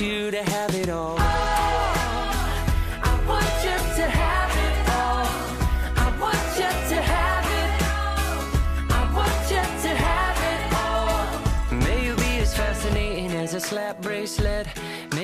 Want you to have it all. Oh, I want you to have it all. I want you to have it. All. I want you to have it all. May you be as fascinating as a slap bracelet.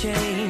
change.